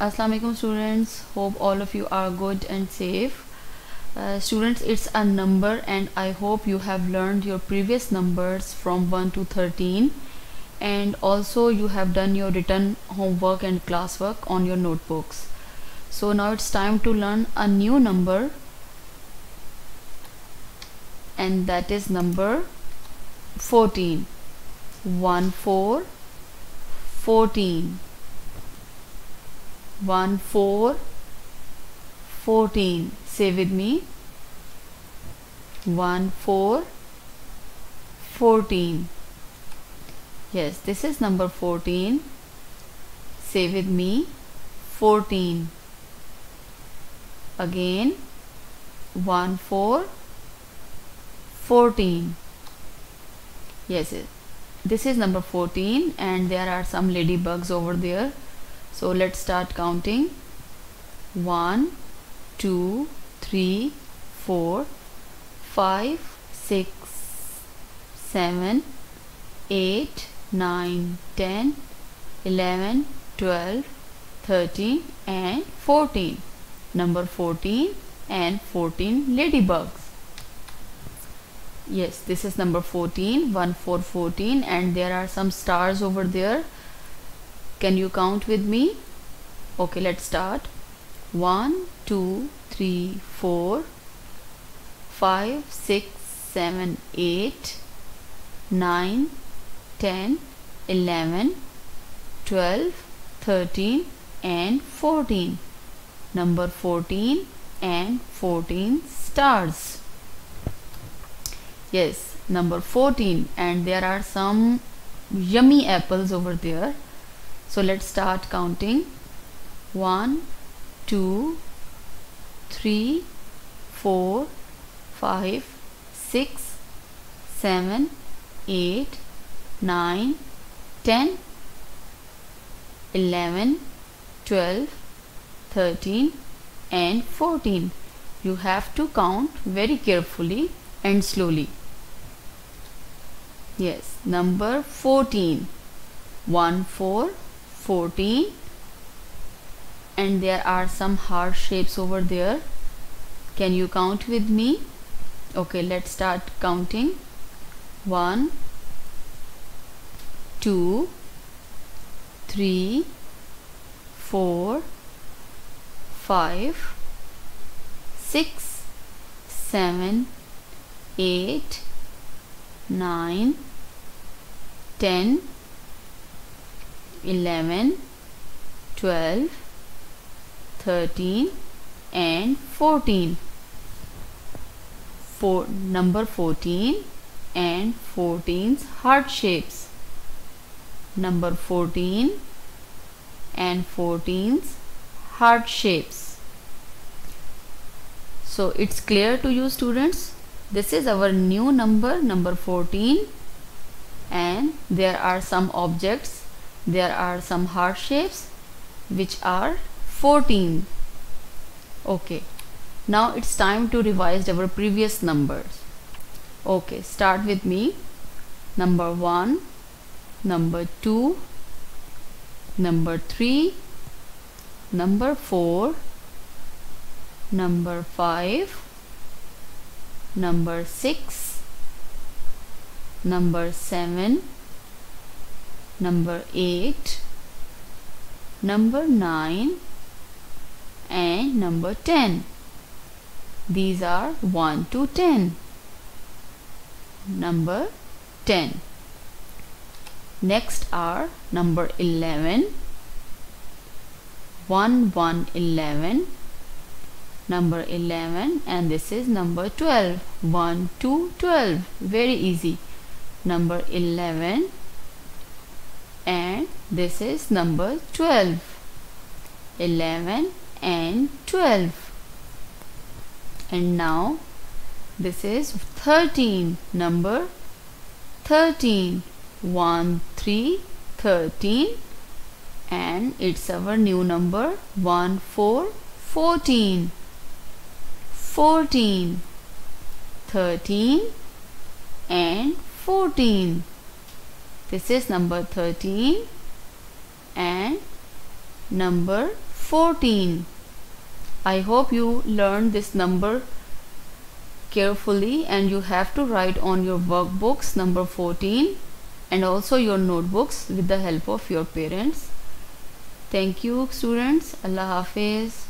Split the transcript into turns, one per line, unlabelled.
Assalamualaikum students. Hope all of you are good and safe. Uh, students it's a number and I hope you have learned your previous numbers from 1 to 13 and also you have done your written homework and classwork on your notebooks. So now it's time to learn a new number. And that is number 14 1 4 14 1 4 14 say with me. 1 4 14 yes this is number 14 say with me. 14 again. 1 4 14 yes this is number 14 and there are some ladybugs over there so let's start counting. 1 2 3 4 5 6 7 8 9 10 11 12 13 and 14 number 14 and 14 ladybugs. Yes this is number 14 1 4 14 and there are some stars over there can you count with me? Okay let's start. 1 2 3 4 5 6 7 8 9 10 11 12 13 and 14 number 14 and 14 stars. Yes number 14 and there are some yummy apples over there so let's start counting. 1 2 3 4 5 6 7 8 9 10 11 12 13 and 14 you have to count very carefully and slowly. Yes number 14 1 4 14 and there are some heart shapes over there. Can you count with me? Okay let's start counting. 1 2 3 4 5 6 7 8 9 10 11 12 13 and 14 for number 14 and 14's heart shapes. Number 14 and 14's heart shapes. So it's clear to you students? This is our new number number 14 and there are some objects there are some heart shapes which are 14 okay. Now it's time to revise our previous numbers. Okay start with me. Number 1 number 2 number 3 number 4 number 5 number 6 number 7 number 8 number 9 and number 10 these are 1 to 10 number 10 next are number 11 1 1 11 number 11 and this is number 12 1 2 12 very easy. Number 11 and this is number 12 11 and 12 and now this is 13 number 13 1 3 13 and it's our new number. 1 4 14 14 13 and 14 this is number 13 and number 14 I hope you learned this number carefully and you have to write on your workbooks number 14 and also your notebooks with the help of your parents. Thank you students. Allah hafiz